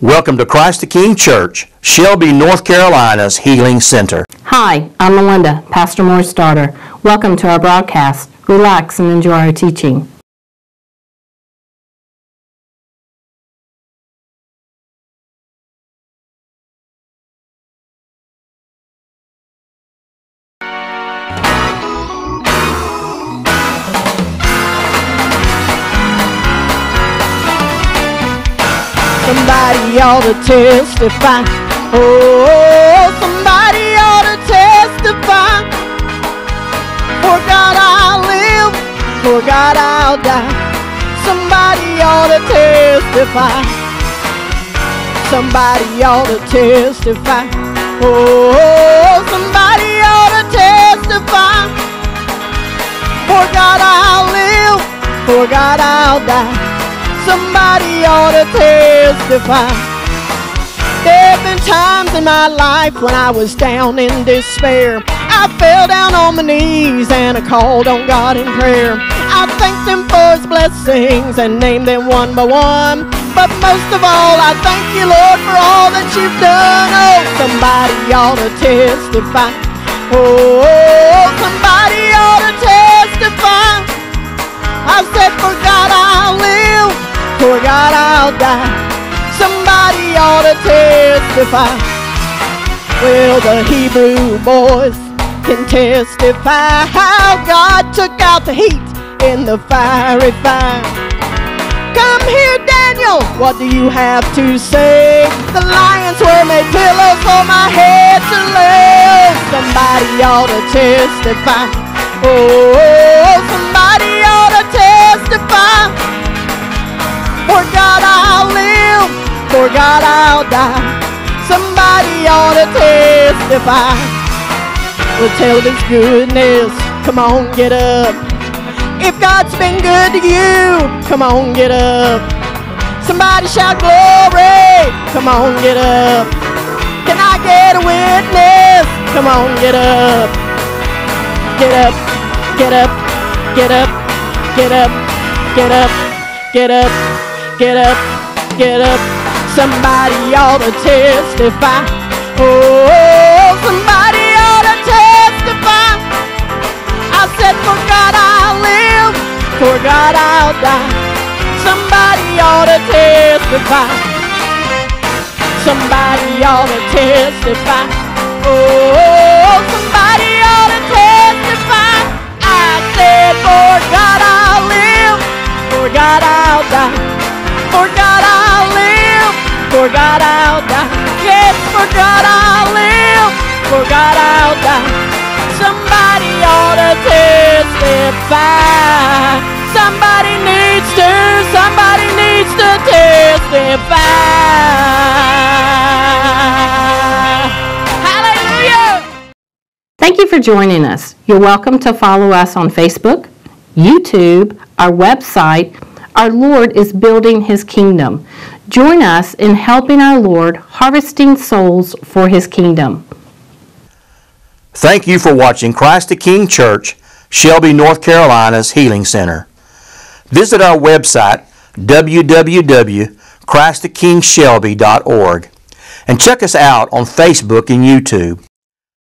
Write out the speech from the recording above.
Welcome to Christ the King Church, Shelby, North Carolina's Healing Center. Hi, I'm Melinda, Pastor Moore's daughter. Welcome to our broadcast. Relax and enjoy our teaching. Somebody ought to testify. Oh, somebody ought to testify. For God I'll live, for God I'll die. Somebody ought to testify. Somebody ought to testify. Oh, somebody ought to testify. For God I'll live, for God I'll die. Somebody ought to testify. There have been times in my life when I was down in despair. I fell down on my knees and I called on God in prayer. I thanked Him for His blessings and named them one by one. But most of all, I thank you, Lord, for all that you've done. Oh, somebody ought to testify. Oh, somebody ought to testify. God I'll die. Somebody ought to testify. Well, the Hebrew boys can testify how God took out the heat in the fiery fire. Come here, Daniel, what do you have to say? The lions were made pillows for my head to lay. Somebody ought to testify. Oh, somebody Somebody ought to testify. Well, tell of His goodness. Come on, get up. If God's been good to you, come on, get up. Somebody shout glory. Come on, get up. Can I get a witness? Come on, get up. Get up, get up, get up, get up, get up, get up, get up, get up. Somebody ought to testify. Oh, oh, somebody ought to testify. I said, for God I'll live, for God I'll die. Somebody ought to testify. Somebody ought to testify. Oh, oh, oh somebody ought to testify. God I'll live, for God I'll die. Somebody ought to testify. Somebody needs to, somebody needs to testify. Hallelujah. Thank you for joining us. You're welcome to follow us on Facebook, YouTube, our website. Our Lord is building His kingdom. Join us in helping our Lord harvesting souls for His kingdom. Thank you for watching Christ the King Church, Shelby, North Carolina's Healing Center. Visit our website, www.christthekingshelby.org, and check us out on Facebook and YouTube.